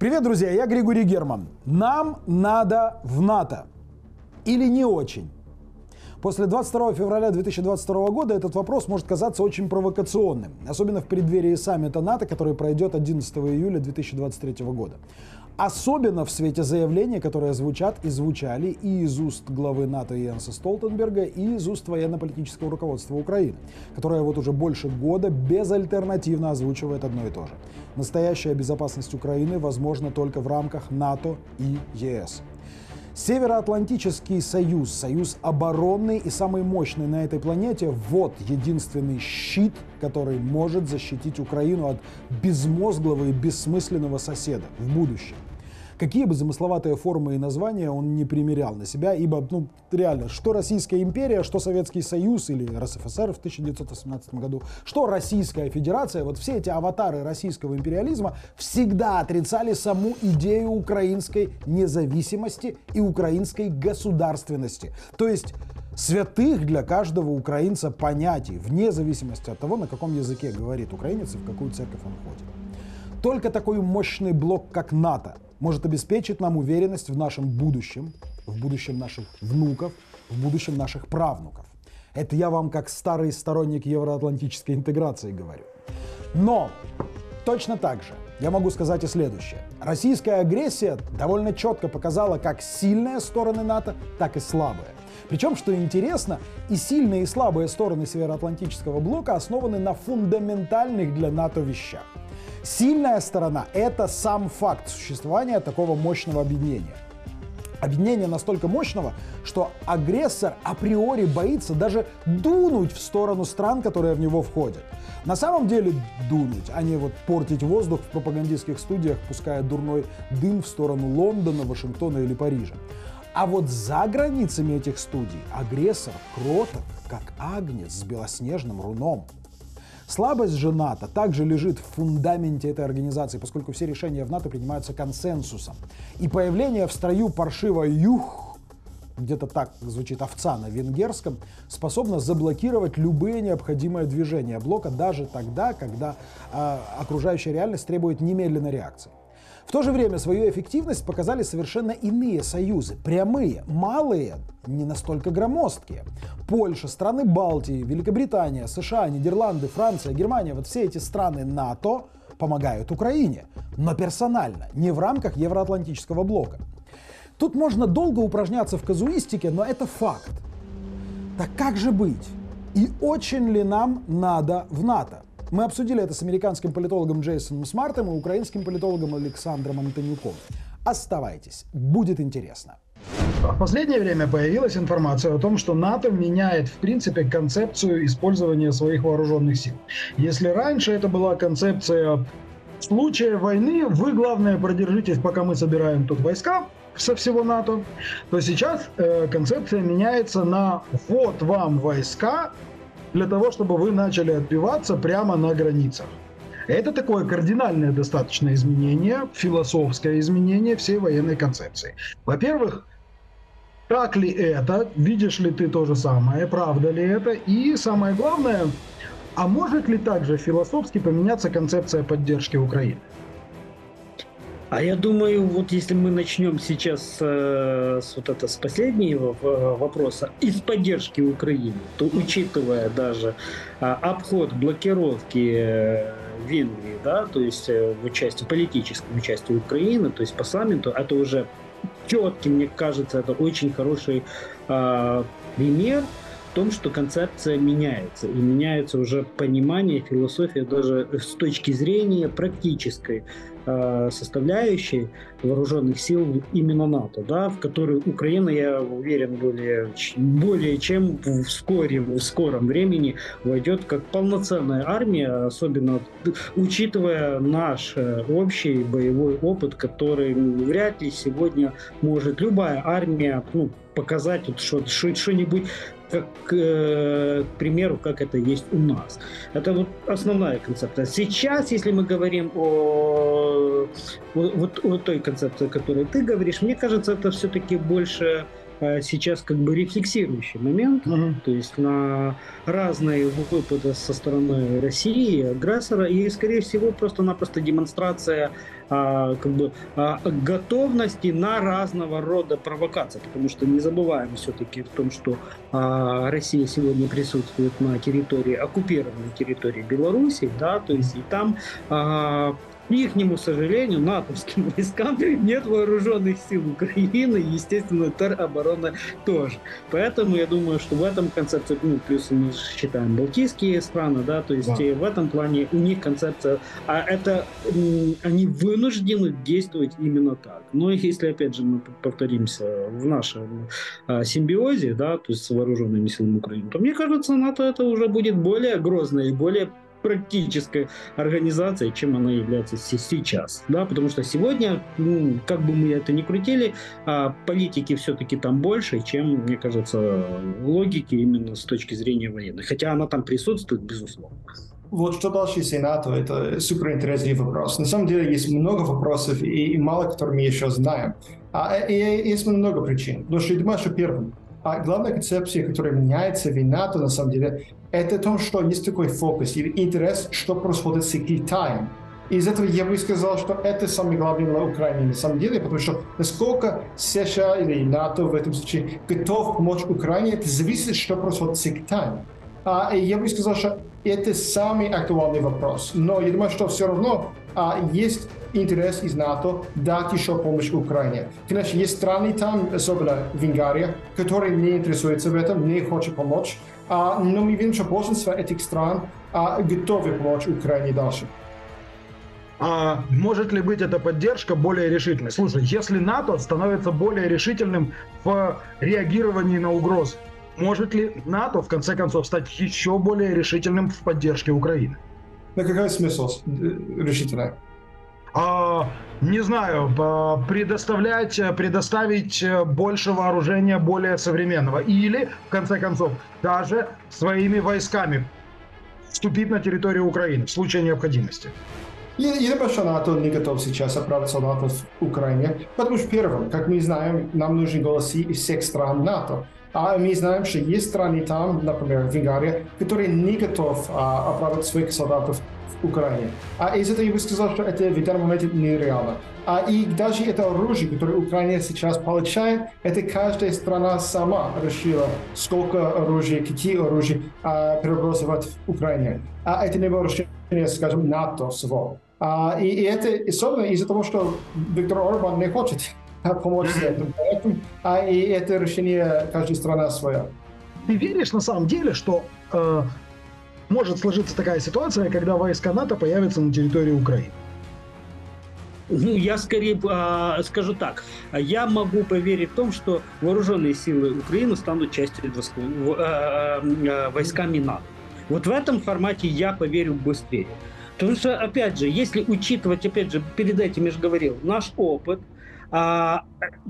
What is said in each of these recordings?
Привет, друзья, я Григорий Герман. Нам надо в НАТО. Или не очень? После 22 февраля 2022 года этот вопрос может казаться очень провокационным, особенно в преддверии саммита НАТО, который пройдет 11 июля 2023 года. Особенно в свете заявлений, которые звучат и звучали и из уст главы НАТО Йенса Столтенберга, и из уст военно-политического руководства Украины, которое вот уже больше года безальтернативно озвучивает одно и то же. Настоящая безопасность Украины возможна только в рамках НАТО и ЕС. Североатлантический союз, союз оборонный и самый мощный на этой планете, вот единственный щит, который может защитить Украину от безмозглого и бессмысленного соседа в будущем какие бы замысловатые формы и названия он не примерял на себя, ибо, ну, реально, что Российская империя, что Советский Союз или РСФСР в 1918 году, что Российская Федерация, вот все эти аватары российского империализма всегда отрицали саму идею украинской независимости и украинской государственности. То есть святых для каждого украинца понятий, вне зависимости от того, на каком языке говорит украинец и в какую церковь он ходит. Только такой мощный блок, как НАТО, может обеспечить нам уверенность в нашем будущем, в будущем наших внуков, в будущем наших правнуков. Это я вам как старый сторонник евроатлантической интеграции говорю. Но точно так же я могу сказать и следующее. Российская агрессия довольно четко показала как сильные стороны НАТО, так и слабые. Причем, что интересно, и сильные, и слабые стороны Североатлантического блока основаны на фундаментальных для НАТО вещах. Сильная сторона – это сам факт существования такого мощного объединения. Объединение настолько мощного, что агрессор априори боится даже дунуть в сторону стран, которые в него входят. На самом деле дунуть, а не вот портить воздух в пропагандистских студиях, пуская дурной дым в сторону Лондона, Вашингтона или Парижа. А вот за границами этих студий агрессор кроток, как агнец с белоснежным руном. Слабость же НАТО также лежит в фундаменте этой организации, поскольку все решения в НАТО принимаются консенсусом. И появление в строю паршиво «юх» где-то так звучит овца на венгерском, способна заблокировать любые необходимые движения блока даже тогда, когда э, окружающая реальность требует немедленной реакции. В то же время свою эффективность показали совершенно иные союзы, прямые, малые, не настолько громоздкие. Польша, страны Балтии, Великобритания, США, Нидерланды, Франция, Германия, вот все эти страны НАТО помогают Украине, но персонально, не в рамках Евроатлантического блока. Тут можно долго упражняться в казуистике, но это факт. Так как же быть? И очень ли нам надо в НАТО? Мы обсудили это с американским политологом Джейсоном Смартом и украинским политологом Александром Антонюком. Оставайтесь, будет интересно. В последнее время появилась информация о том, что НАТО меняет, в принципе, концепцию использования своих вооруженных сил. Если раньше это была концепция в случае войны вы, главное, продержитесь, пока мы собираем тут войска со всего НАТО, то сейчас э, концепция меняется на вот вам войска, для того, чтобы вы начали отбиваться прямо на границах. Это такое кардинальное достаточно изменение, философское изменение всей военной концепции. Во-первых, так ли это, видишь ли ты то же самое, правда ли это, и самое главное, а может ли также философски поменяться концепция поддержки Украины? А я думаю, вот если мы начнем сейчас э, с вот это с последнего вопроса из поддержки Украины, то учитывая даже э, обход блокировки э, Венгрии, да, то есть э, в участии политическом участии Украины, то есть по саммиту, это уже четкий, мне кажется, это очень хороший э, пример в том, что концепция меняется. И меняется уже понимание, философия даже с точки зрения практической. Э, составляющей вооруженных сил именно НАТО, да, в которую Украина, я уверен, более, более чем вскоре, в скором времени войдет как полноценная армия, особенно учитывая наш э, общий боевой опыт, который вряд ли сегодня может любая армия ну, показать вот, что-нибудь как, э, к примеру, как это есть у нас. Это вот основная концепция. Сейчас, если мы говорим о вот, о той концепции, о которой ты говоришь, мне кажется, это все-таки больше э, сейчас как бы рефлексирующий момент, угу. то есть на разные выпады со стороны России, агрессора, и, скорее всего, просто-напросто демонстрация а, как бы а, готовности на разного рода провокации, потому что не забываем все-таки в том, что а, Россия сегодня присутствует на территории оккупированной территории Беларуси, да, то есть и там а, к ихнему сожалению, натовским войскам нет вооруженных сил Украины, и, естественно, тероборона тоже. Поэтому я думаю, что в этом концепции, ну, плюс мы считаем Балтийские страны, да, то есть да. в этом плане у них концепция, а это они вынуждены действовать именно так. Но если, опять же, мы повторимся в нашем а, симбиозе, да, то есть с вооруженными силами Украины, то мне кажется, НАТО это уже будет более грозно и более практической организацией, чем она является сейчас. Да, потому что сегодня, ну, как бы мы это ни крутили, а политики все-таки там больше, чем, мне кажется, логики именно с точки зрения военной. Хотя она там присутствует, безусловно. Вот что дальше с НАТО, это супер интересный вопрос. На самом деле есть много вопросов, и, и мало которые мы еще знаем. А, и, и есть много причин. Потому что я думаю, что первым, а главная концепция, которая меняется в НАТО, на самом деле, это то, что есть такой фокус или интерес, что происходит с Китаем. Из этого я бы сказал, что это самое главное для Украины на самом деле, потому что насколько США или НАТО в этом случае готов помочь Украине, это зависит, что происходит с Китаем. А, я бы сказал, что это самый актуальный вопрос. Но я думаю, что все равно а, есть интерес из НАТО дать еще помощь Украине. Конечно, есть страны там, особенно Венгрия, которые не интересуются в этом, не хотят помочь. А, но мы видим, что большинство этих стран а, готовы помочь Украине дальше. А может ли быть эта поддержка более решительной? Слушай, если НАТО становится более решительным в реагировании на угрозы, может ли НАТО в конце концов стать еще более решительным в поддержке Украины? На какой смысл решительный? А, не знаю, предоставлять, предоставить больше вооружения, более современного. Или, в конце концов, даже своими войсками вступить на территорию Украины в случае необходимости. Я, я думаю, что НАТО не готов сейчас отправить солдатов в Украине, потому что, первым, как мы знаем, нам нужны голосы из всех стран НАТО. А мы знаем, что есть страны там, например, Венгрия, которые не готовы а, отправить своих солдатов в Украине. А из этого я бы сказал, что это в данный момент нереально. А и даже это оружие, которое Украина сейчас получает, это каждая страна сама решила, сколько оружия, какие оружия а, перебросывать в Украине. А это не было решение, скажем, НАТО всего. А, и, и это особенно из-за того, что Виктор Орбан не хочет помочь этим проектом, а и это решение каждой страны своя. Ты веришь на самом деле, что э, может сложиться такая ситуация, когда войска НАТО появятся на территории Украины? Ну, я скорее э, скажу так. Я могу поверить в том, что вооруженные силы Украины станут частью э, э, войсками НАТО. Вот в этом формате я поверю быстрее. Потому что, опять же, если учитывать, опять же, перед этим я же говорил, наш опыт, а,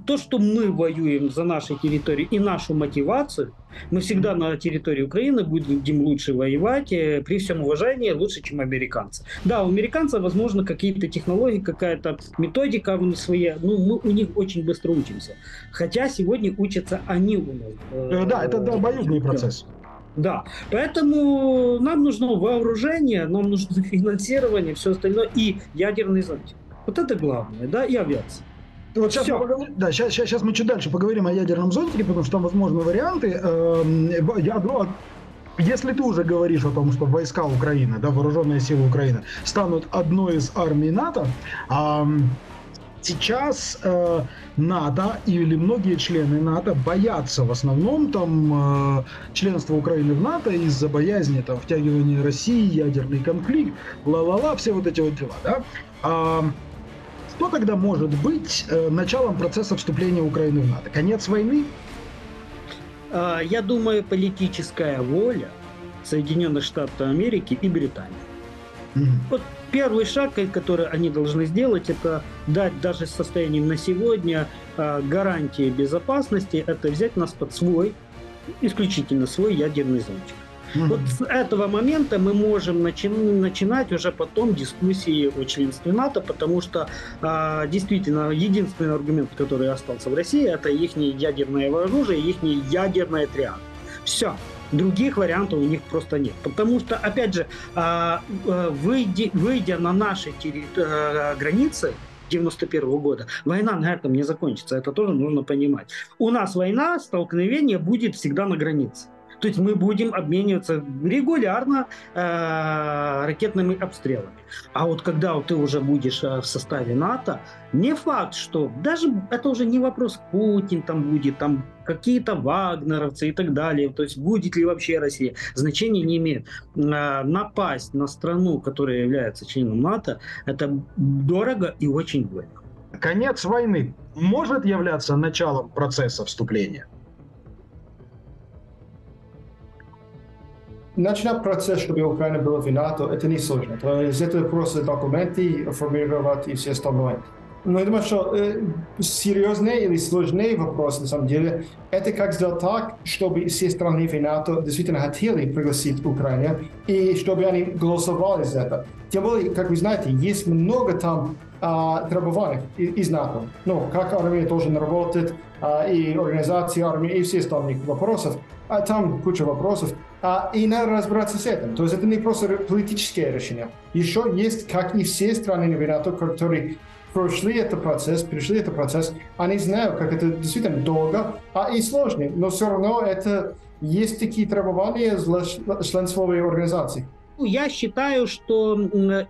то, что мы воюем за наши территории и нашу мотивацию, мы всегда на территории Украины будем лучше воевать, э, при всем уважении, лучше, чем американцы. Да, у американцев, возможно, какие-то технологии, какая-то методика своя, ну, мы у них очень быстро учимся. Хотя сегодня учатся они у нас. Э, да, это да, обоюдный процесс. Да, поэтому нам нужно вооружение, нам нужно финансирование, все остальное и ядерный зонтик. Вот это главное, да, и авиация. Вот сейчас, мы, да, сейчас, сейчас, сейчас мы чуть дальше поговорим о ядерном зонтике, потому что там возможны варианты. Эм, я, если ты уже говоришь о том, что войска Украины, да, вооруженные силы Украины станут одной из армий НАТО, сейчас э, НАТО или многие члены НАТО боятся в основном там э, членства Украины в НАТО из-за боязни там втягивания России, ядерный конфликт, ла-ла-ла, все вот эти вот дела, да. Что тогда может быть э, началом процесса вступления Украины в НАТО? Конец войны? А, я думаю, политическая воля Соединенных Штатов Америки и Британии. Mm-hmm. Вот первый шаг, который они должны сделать, это дать даже с состоянием на сегодня а, гарантии безопасности, это взять нас под свой, исключительно свой ядерный зонтик. Mm-hmm. Вот с этого момента мы можем начи- начинать уже потом дискуссии о членстве НАТО, потому что а, действительно единственный аргумент, который остался в России, это их ядерное оружие, их ядерная триада. Все. Других вариантов у них просто нет. Потому что, опять же, а, а, выйдя, выйдя на наши э, границы, 91 года. Война на этом не закончится, это тоже нужно понимать. У нас война, столкновение будет всегда на границе. То есть мы будем обмениваться регулярно э, ракетными обстрелами. А вот когда вот ты уже будешь э, в составе НАТО, не факт, что даже это уже не вопрос Путин там будет, там какие-то вагнеровцы и так далее. То есть будет ли вообще Россия, значения не имеет. Э, напасть на страну, которая является членом НАТО, это дорого и очень больно. Конец войны может являться началом процесса вступления? Начинать процесс, чтобы Украина была в НАТО, это не сложно. То есть это просто документы формировать и все остальное. Но я думаю, что э, серьезный или сложный вопрос, на самом деле, это как сделать так, чтобы все страны в НАТО действительно хотели пригласить Украину, и чтобы они голосовали за это. Тем более, как вы знаете, есть много там а, требований из НАТО. Ну, как армия должен работать, а, и организация армии, и все остальные вопросы. А там куча вопросов. А, и надо разбираться с этим. То есть это не просто политическое решение. Еще есть, как и все страны в НАТО, которые прошли этот процесс, пришли этот процесс, они знают, как это действительно долго а и сложно, но все равно это есть такие требования членствовой организации. Ну, я считаю, что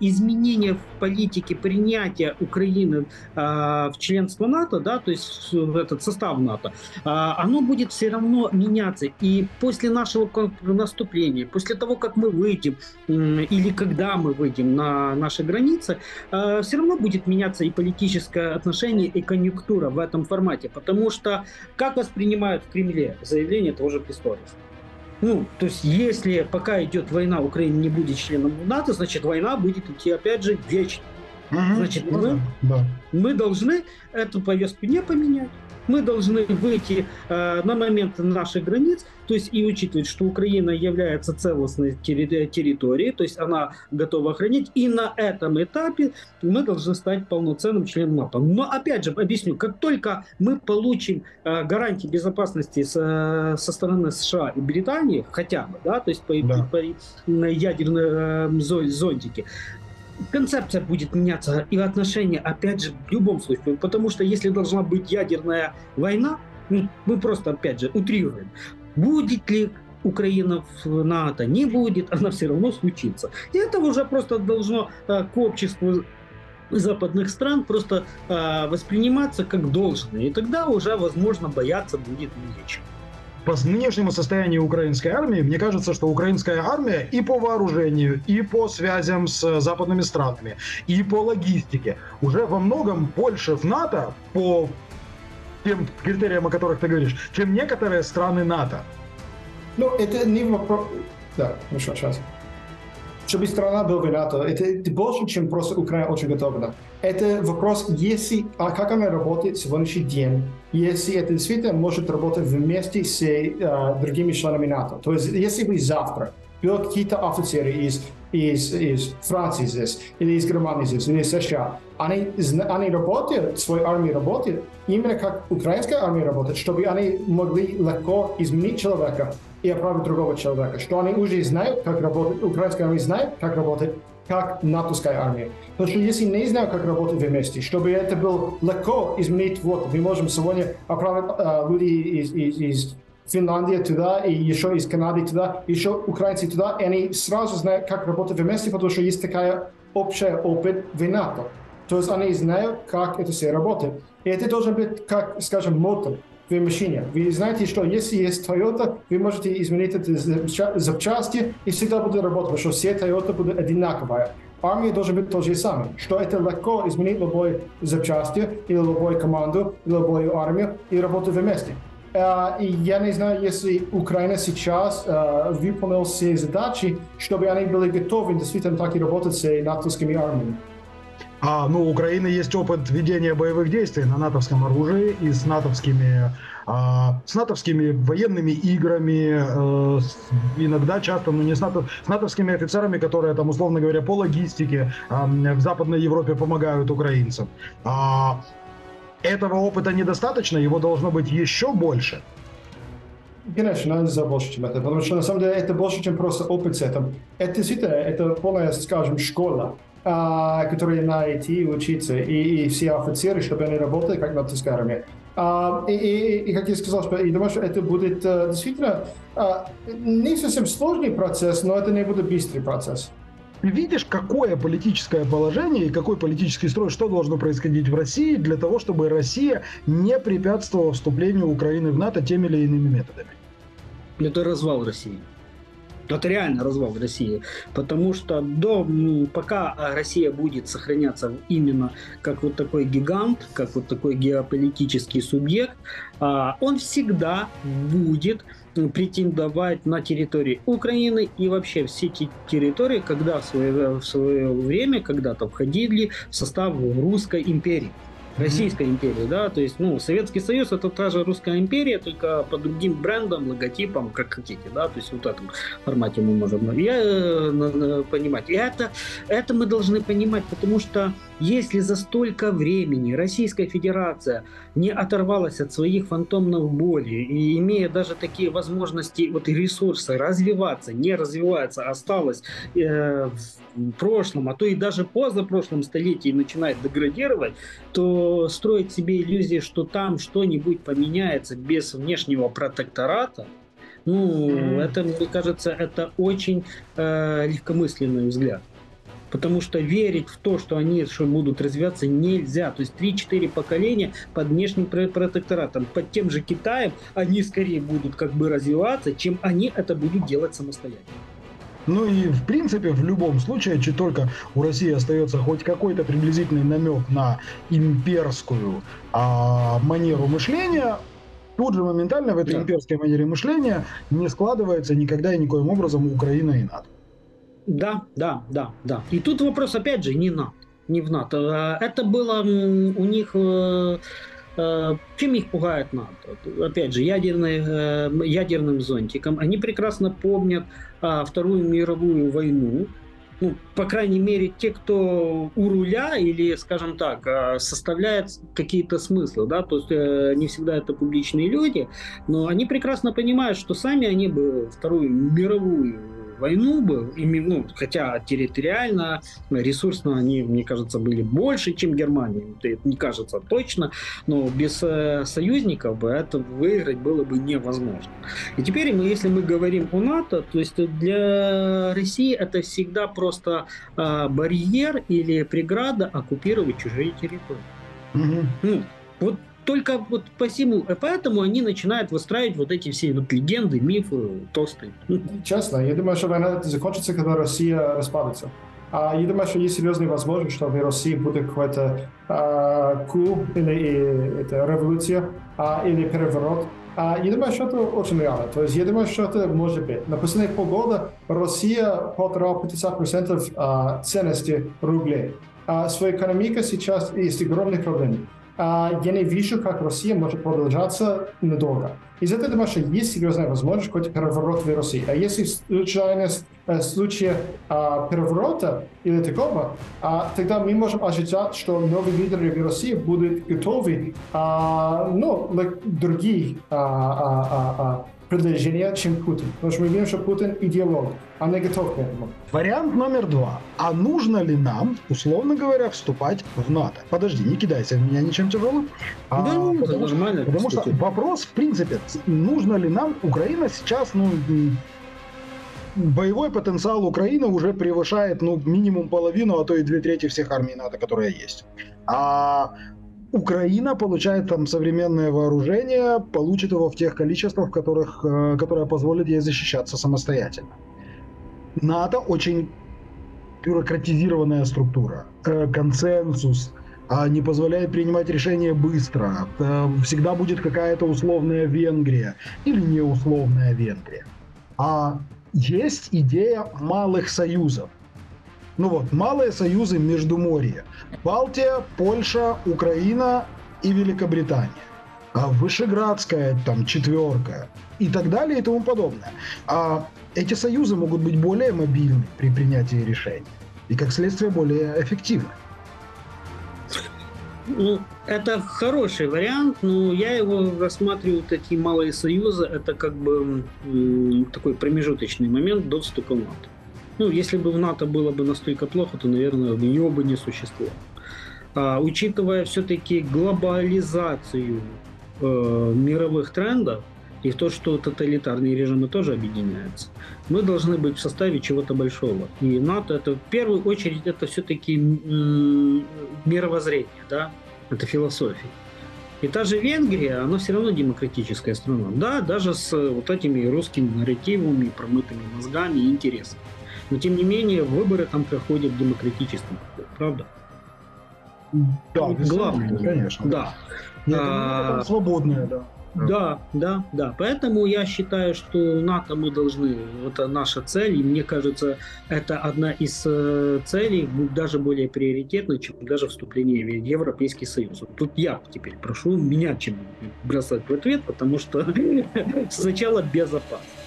изменение в политике принятия Украины в членство НАТО, да, то есть в этот состав НАТО, а, оно будет все равно меняться. И после нашего наступления, после того, как мы выйдем или когда мы выйдем на наши границы, а, все равно будет меняться и политическое отношение, и конъюнктура в этом формате. Потому что как воспринимают в Кремле заявление того же Писториуса? Ну, то есть, если пока идет война, Украина не будет членом НАТО, значит, война будет идти, опять же, вечно. Угу. Значит, мы, да. мы должны эту повестку не поменять мы должны выйти э, на момент наших границ, то есть и учитывать, что Украина является целостной терри- территорией, то есть она готова охранять, и на этом этапе мы должны стать полноценным членом НАТО. Но опять же, объясню, как только мы получим э, гарантии безопасности со, со стороны США и Британии, хотя бы, да, то есть по, да. по, по ядерной э, зонтике, концепция будет меняться и отношения, опять же, в любом случае. Потому что если должна быть ядерная война, ну, мы просто, опять же, утрируем. Будет ли Украина в НАТО? Не будет, она все равно случится. И это уже просто должно э, к обществу западных стран просто э, восприниматься как должное. И тогда уже, возможно, бояться будет нечего по нынешнему состоянию украинской армии, мне кажется, что украинская армия и по вооружению, и по связям с западными странами, и по логистике уже во многом больше в НАТО по тем критериям, о которых ты говоришь, чем некоторые страны НАТО. Ну, это не вопрос... Да, хорошо, сейчас чтобы страна была в НАТО, это, это больше, чем просто Украина очень готова. Это вопрос, если, а как она работает сегодняшний день, если это действительно может работать вместе с uh, другими членами НАТО. То есть, если вы завтра будут какие-то офицеры из, из, из Франции здесь, или из Германии здесь, или из США, они, они работают, своей армией работают, именно как украинская армия работает, чтобы они могли легко изменить человека, и отправить другого человека, что они уже знают, как работает, украинская армия знает, как работает, как натовская армия. Потому что если не знают, как работать вместе, чтобы это было легко изменить, вот, мы можем сегодня отправить э, людей из, из, из Финляндии туда, и еще из Канады туда, еще украинцы туда, и они сразу знают, как работать вместе, потому что есть такая общая опыт в НАТО. То есть они знают, как это все работает. И это должен быть, как, скажем, мотор в машине. Вы знаете, что если есть Toyota, вы можете изменить это запчасти и всегда будет работать, потому что все Toyota будут одинаковые. Армия должна быть то же самое, что это легко изменить любой запчасти или любую команду, или любую армию и работать вместе. Uh, и я не знаю, если Украина сейчас uh, выполнила все задачи, чтобы они были готовы действительно так и работать с натовскими армиями. А, ну, у Украины есть опыт ведения боевых действий на натовском оружии и с натовскими, а, с натовскими военными играми, э, с, иногда часто, ну не с, НАТО, с натовскими офицерами, которые там, условно говоря, по логистике э, в Западной Европе помогают украинцам. А, этого опыта недостаточно, его должно быть еще больше. Конечно, надо больше, чем это, потому что на самом деле это больше, чем просто опыт с этим. Это действительно, это полная, скажем, школа а, которые на идти учиться, и, и все офицеры, чтобы они работали как на армии. А, и, и, и, как я сказал, что, я думаю, что это будет а, действительно а, не совсем сложный процесс, но это не будет быстрый процесс. Видишь, какое политическое положение и какой политический строй, что должно происходить в России для того, чтобы Россия не препятствовала вступлению Украины в НАТО теми или иными методами? Это развал России. Это реально развал России. Потому что до, пока Россия будет сохраняться именно как вот такой гигант, как вот такой геополитический субъект, а, он всегда будет претендовать на территории Украины и вообще все эти территории, когда в свое, в свое время когда-то входили в состав Русской империи. Российской империи, да, то есть, ну, Советский Союз это та же Русская империя, только под другим брендом, логотипом, как хотите, да, то есть вот в этом формате мы можем я, э, понимать. И это, это мы должны понимать, потому что если за столько времени Российская Федерация не оторвалась от своих фантомных болей и имея даже такие возможности вот и ресурсы развиваться, не развивается, осталась э, в прошлом, а то и даже позапрошлом столетии начинает деградировать, то строить себе иллюзии, что там что-нибудь поменяется без внешнего протектората, ну, mm-hmm. это, мне кажется, это очень э, легкомысленный взгляд. Потому что верить в то, что они что будут развиваться, нельзя. То есть 3-4 поколения под внешним протекторатом, под тем же Китаем, они скорее будут как бы развиваться, чем они это будут делать самостоятельно. Ну и в принципе в любом случае, чуть только у России остается хоть какой-то приблизительный намек на имперскую а, манеру мышления, тут же моментально в этой да. имперской манере мышления не складывается никогда и никоим образом Украина и НАТО. Да, да, да, да. И тут вопрос опять же не НАТО, не в НАТО. А это было у них э, э, чем их пугает НАТО? Опять же, ядерный, э, ядерным зонтиком. Они прекрасно помнят а, Вторую мировую войну. Ну, по крайней мере, те, кто у руля или, скажем так, а, составляет какие-то смыслы, да, то есть не всегда это публичные люди, но они прекрасно понимают, что сами они бы Вторую мировую войну бы, ну, хотя территориально, ресурсно они, мне кажется, были больше, чем Германия. Это не кажется точно, но без э, союзников бы это выиграть было бы невозможно. И теперь, мы, если мы говорим о НАТО, то есть для России это всегда просто э, барьер или преграда оккупировать чужие территории. Угу. Ну, вот только вот по всему, э, поэтому они начинают выстраивать вот эти все вот легенды, мифы толстые. Честно, я думаю, что война закончится, когда Россия распадется. А я думаю, что есть серьезная возможность, что в России будет какой-то а, ку или и, это революция а, или переворот. А, я думаю, что это очень реально. То есть я думаю, что это может быть. На последние полгода Россия потеряла 50% а, ценности рублей. А своя экономика сейчас есть огромные проблемы. А, я не вижу, как Россия может продолжаться надолго. Из этого думаю, что есть серьезная возможность какой-то переворот в России. А если случайно э, случае а, переворота или такого, а, тогда мы можем ожидать, что новые лидеры в России будут готовы, ну, like другие продвижения, чем Путин. Потому что мы видим, что Путин идеолог, а не готов к этому. Вариант номер два. А нужно ли нам, условно говоря, вступать в НАТО? Подожди, не кидайся в меня ничем тяжелым. А, да, ну, потому, это нормально. Потому что вопрос, в принципе, нужно ли нам, Украина сейчас, ну, боевой потенциал Украины уже превышает, ну, минимум половину, а то и две трети всех армий НАТО, которые есть. А Украина получает там современное вооружение, получит его в тех количествах, которых, э, которое позволит ей защищаться самостоятельно. НАТО очень бюрократизированная структура, э, консенсус, а не позволяет принимать решения быстро. Э, всегда будет какая-то условная Венгрия или неусловная Венгрия. А есть идея малых союзов. Ну вот, малые союзы между Междуморья. Балтия, Польша, Украина и Великобритания. А Вышеградская, там, четверка и так далее и тому подобное. А эти союзы могут быть более мобильны при принятии решений и, как следствие, более эффективны. Ну, это хороший вариант, но я его рассматриваю, такие малые союзы, это как бы такой промежуточный момент до вступа в НАТО. Ну, если бы в НАТО было бы настолько плохо, то, наверное, его бы не существовало. А, учитывая все-таки глобализацию э, мировых трендов и то, что тоталитарные режимы тоже объединяются, мы должны быть в составе чего-то большого. И НАТО это в первую очередь это все-таки мировоззрение, да, это философия. И та же Венгрия, она все равно демократическая страна. Да, даже с вот этими русскими нарративами, промытыми мозгами и интересами. Но тем не менее, выборы там проходят демократическим правда? Да, главное, конечно. Да. Нет, а, свободное, да. Да, да, да. Поэтому я считаю, что НАТО мы должны, это наша цель, и мне кажется, это одна из э, целей, даже более приоритетной, чем даже вступление в Европейский Союз. Тут я теперь прошу меня чем бросать в ответ, потому что сначала безопасность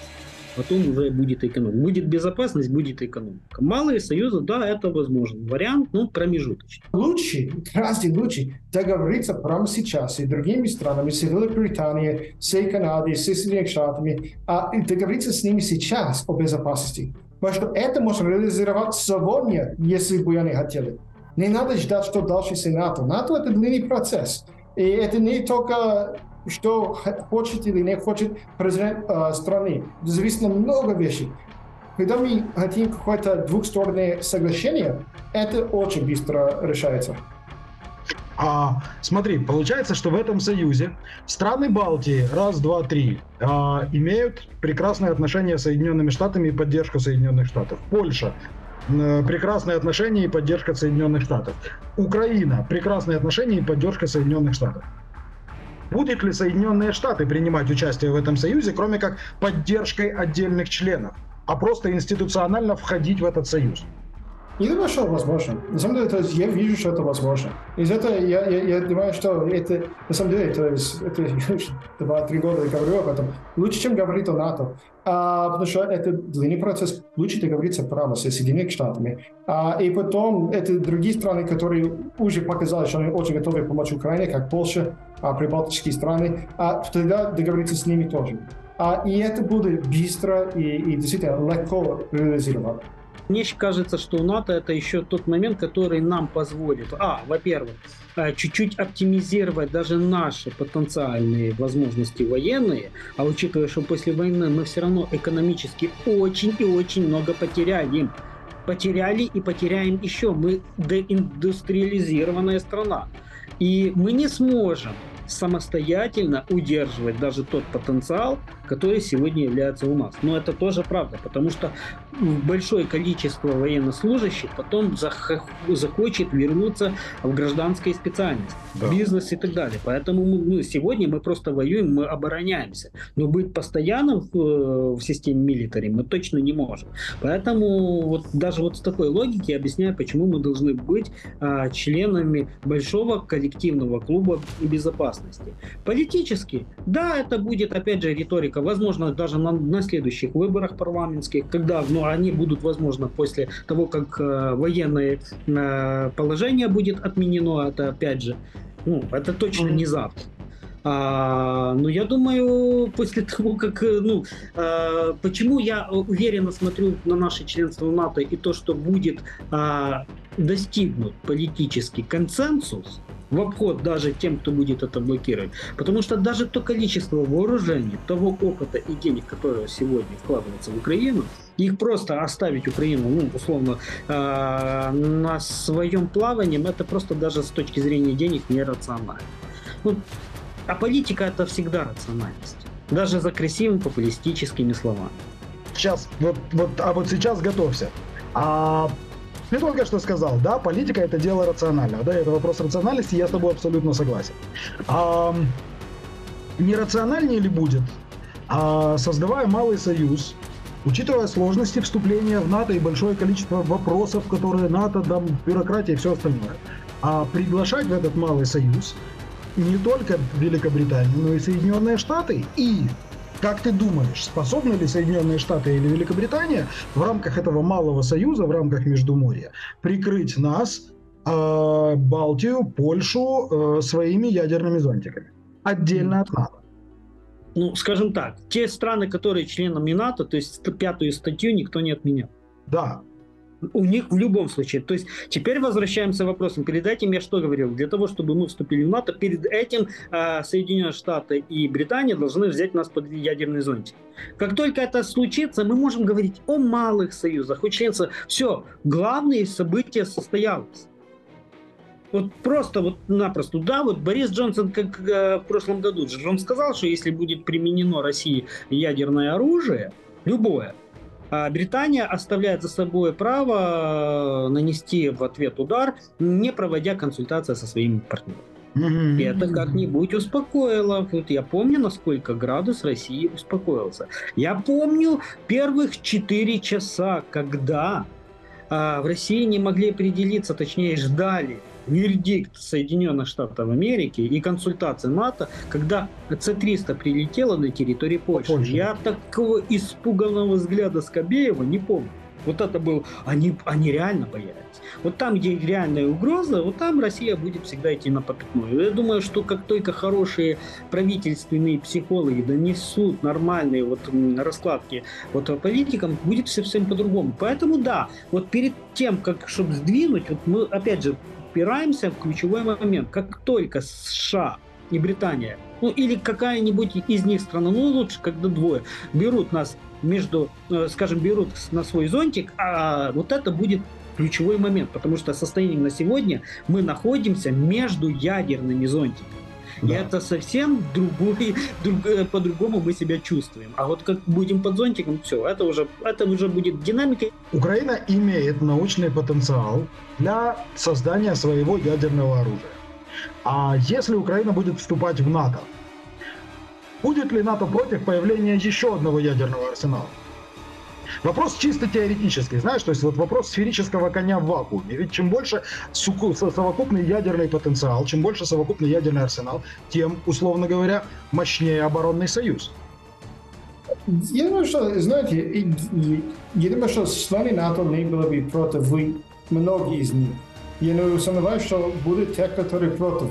потом уже будет экономика. Будет безопасность, будет экономика. Малые союзы, да, это возможно. Вариант, ну, промежуточный. Лучше, гораздо лучше договориться прямо сейчас и другими странами, с Великобританией, с Канадой, с Соединенными Штатами, а договориться с ними сейчас о безопасности. Потому что это можно реализовать сегодня, если бы они хотели. Не надо ждать, что дальше с НАТО. НАТО – это длинный процесс. И это не только что хочет или не хочет президент э, страны. Зависит много вещей. Когда мы хотим какое-то двухстороннее соглашение, это очень быстро решается. А, смотри, получается, что в этом союзе страны Балтии, раз, два, три, а, имеют прекрасные отношения с Соединенными Штатами и поддержку Соединенных Штатов. Польша прекрасные отношения и поддержка Соединенных Штатов. Украина прекрасные отношения и поддержка Соединенных Штатов. Будет ли Соединенные Штаты принимать участие в этом союзе, кроме как поддержкой отдельных членов, а просто институционально входить в этот союз? Я думаю, что возможно. На самом деле, то есть я вижу, что это возможно. Из этого я, я, я думаю, что это, на самом деле, то есть, это два-три года я говорю об этом, лучше, чем говорить о НАТО. А, потому что это длинный процесс, лучше договориться прямо с Соединенными Штатами. А, и потом это другие страны, которые уже показали, что они очень готовы помочь Украине, как Польша, а, прибалтийские страны, а тогда договориться с ними тоже. А, и это будет быстро и, и действительно легко реализовать. Мне кажется, что у НАТО это еще тот момент, который нам позволит, а, во-первых, э, чуть-чуть оптимизировать даже наши потенциальные возможности военные, а учитывая, что после войны мы все равно экономически очень и очень много потеряли. Потеряли и потеряем еще. Мы деиндустриализированная страна. И мы не сможем самостоятельно удерживать даже тот потенциал, который сегодня является у нас. Но это тоже правда, потому что большое количество военнослужащих потом захочет вернуться в гражданские специальности, да. бизнес и так далее. Поэтому мы, ну, сегодня мы просто воюем, мы обороняемся. Но быть постоянным в, э, в системе милитари мы точно не можем. Поэтому вот даже вот с такой логики я объясняю, почему мы должны быть а, членами большого коллективного клуба безопасности. Политически, да, это будет опять же риторика возможно, даже на, на следующих выборах парламентских, когда ну, они будут, возможно, после того, как э, военное э, положение будет отменено, это опять же, ну, это точно не завтра. А, но я думаю, после того, как, э, ну, а, почему я уверенно смотрю на наше членство в НАТО и то, что будет а, достигнут политический консенсус, в обход даже тем, кто будет это блокировать. Потому что даже то количество вооружений, того опыта и денег, которые сегодня вкладываются в Украину, их просто оставить Украину, ну, условно, э, на своем плавании, это просто даже с точки зрения денег нерационально. Ну, а политика это всегда рациональность. Даже за красивыми популистическими словами. Сейчас, вот, вот, а вот сейчас готовься. А ты только что сказал, да, политика это дело рационального, да, это вопрос рациональности, я с тобой абсолютно согласен. А, нерациональнее ли будет, а, создавая малый союз, Учитывая сложности вступления в НАТО и большое количество вопросов, которые НАТО, там, бюрократия и все остальное, а приглашать в этот малый союз не только Великобританию, но и Соединенные Штаты и как ты думаешь, способны ли Соединенные Штаты или Великобритания в рамках этого малого союза, в рамках Междуморья, прикрыть нас, э, Балтию, Польшу э, своими ядерными зонтиками? Отдельно от НАТО. Ну, скажем так, те страны, которые членами НАТО, то есть пятую статью никто не отменял. Да, у них в любом случае. То есть теперь возвращаемся к вопросам. Перед этим я что говорил? Для того, чтобы мы вступили в НАТО, перед этим э, Соединенные Штаты и Британия должны взять нас под ядерный зонтик. Как только это случится, мы можем говорить о малых союзах, о членстве. Все, главное событие состоялось. Вот просто вот напросто. Да, вот Борис Джонсон, как э, в прошлом году, он сказал, что если будет применено России ядерное оружие, любое, Британия оставляет за собой право э, нанести в ответ удар, не проводя консультации со своими партнерами. И это как-нибудь успокоило. Вот я помню, насколько градус России успокоился. Я помню первых 4 часа, когда а, в России не могли определиться, точнее ждали, вердикт Соединенных Штатов Америки и консультации НАТО, когда С-300 прилетела на территорию Польши. Польша. Я такого испуганного взгляда Скобеева не помню. Вот это был, они, они реально боялись. Вот там, где реальная угроза, вот там Россия будет всегда идти на попятную. Я думаю, что как только хорошие правительственные психологи донесут нормальные вот раскладки вот политикам, будет все совсем по-другому. Поэтому да, вот перед тем, как чтобы сдвинуть, вот мы опять же упираемся в ключевой момент. Как только США и Британия, ну или какая-нибудь из них страна, ну лучше, когда двое, берут нас между, э, скажем, берут на свой зонтик, а вот это будет ключевой момент, потому что состоянием на сегодня мы находимся между ядерными зонтиками. Да. И это совсем другой, друг, э, по-другому мы себя чувствуем. А вот как будем под зонтиком, все, это уже, это уже будет динамика. Украина имеет научный потенциал для создания своего ядерного оружия. А если Украина будет вступать в НАТО, будет ли НАТО против появления еще одного ядерного арсенала? Вопрос чисто теоретический, знаешь, то есть вот вопрос сферического коня в вакууме. Ведь чем больше совокупный ядерный потенциал, чем больше совокупный ядерный арсенал, тем, условно говоря, мощнее оборонный союз. Я думаю, что, знаете, я думаю, что страны НАТО не было бы против многие из них. Я не сомневаюсь, что будут те, которые против.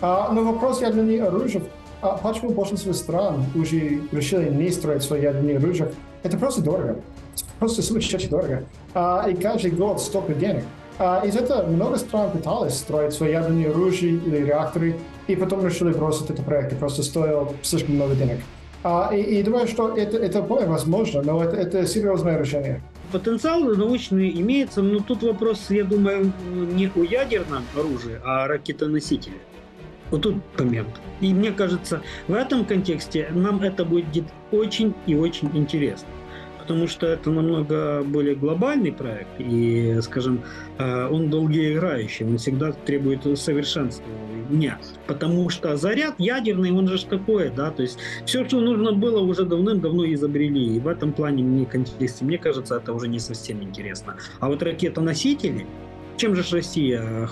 А, но вопрос ядерного оружия, а почему большинство стран уже решили не строить свои ядерные оружия? Это просто дорого просто сумасшедше дорого. А, и каждый год столько денег. А, из этого много стран пытались строить свои ядерные оружия или реакторы, и потом решили бросить этот проект, и просто стоил слишком много денег. А, и, и думаю, что это, это вполне возможно, но это, это серьезное решение. Потенциал научный имеется, но тут вопрос, я думаю, не о ядерном оружии, а о ракетоносителе. Вот тут момент. И мне кажется, в этом контексте нам это будет очень и очень интересно потому что это намного более глобальный проект, и, скажем, э, он долгоиграющий, он всегда требует совершенствования. Потому что заряд ядерный, он же такое, да, то есть все, что нужно было, уже давным-давно изобрели. И в этом плане мне, контексте, мне кажется, это уже не совсем интересно. А вот ракетоносители, чем же Россия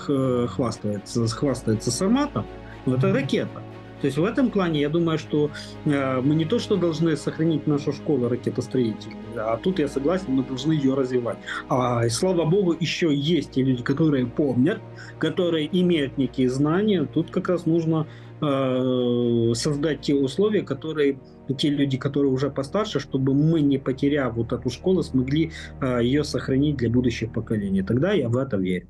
хвастается, хвастается сама-то? Ну, это ракета. То есть в этом плане я думаю, что э, мы не то что должны сохранить нашу школу ракетостроителей, а тут я согласен, мы должны ее развивать. А и слава богу, еще есть те люди, которые помнят, которые имеют некие знания. Тут как раз нужно э, создать те условия, которые те люди, которые уже постарше, чтобы мы, не потеряв вот эту школу, смогли э, ее сохранить для будущих поколений. Тогда я в это верю.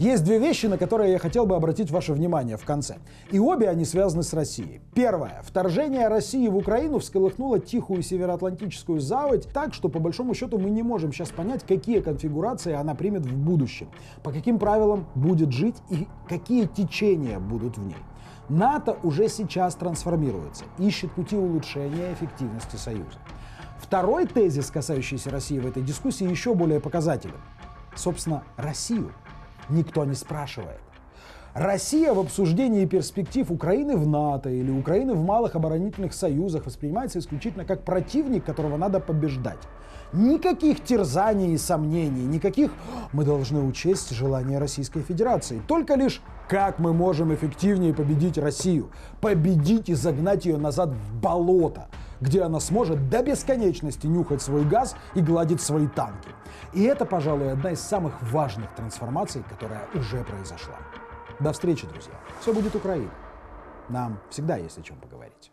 Есть две вещи, на которые я хотел бы обратить ваше внимание в конце. И обе они связаны с Россией. Первое. Вторжение России в Украину всколыхнуло тихую североатлантическую заводь так, что по большому счету мы не можем сейчас понять, какие конфигурации она примет в будущем, по каким правилам будет жить и какие течения будут в ней. НАТО уже сейчас трансформируется, ищет пути улучшения эффективности Союза. Второй тезис, касающийся России в этой дискуссии, еще более показателен. Собственно, Россию никто не спрашивает. Россия в обсуждении перспектив Украины в НАТО или Украины в малых оборонительных союзах воспринимается исключительно как противник, которого надо побеждать. Никаких терзаний и сомнений, никаких «мы должны учесть желания Российской Федерации». Только лишь как мы можем эффективнее победить Россию, победить и загнать ее назад в болото, где она сможет до бесконечности нюхать свой газ и гладить свои танки. И это, пожалуй, одна из самых важных трансформаций, которая уже произошла. До встречи, друзья. Все будет Украина. Нам всегда есть о чем поговорить.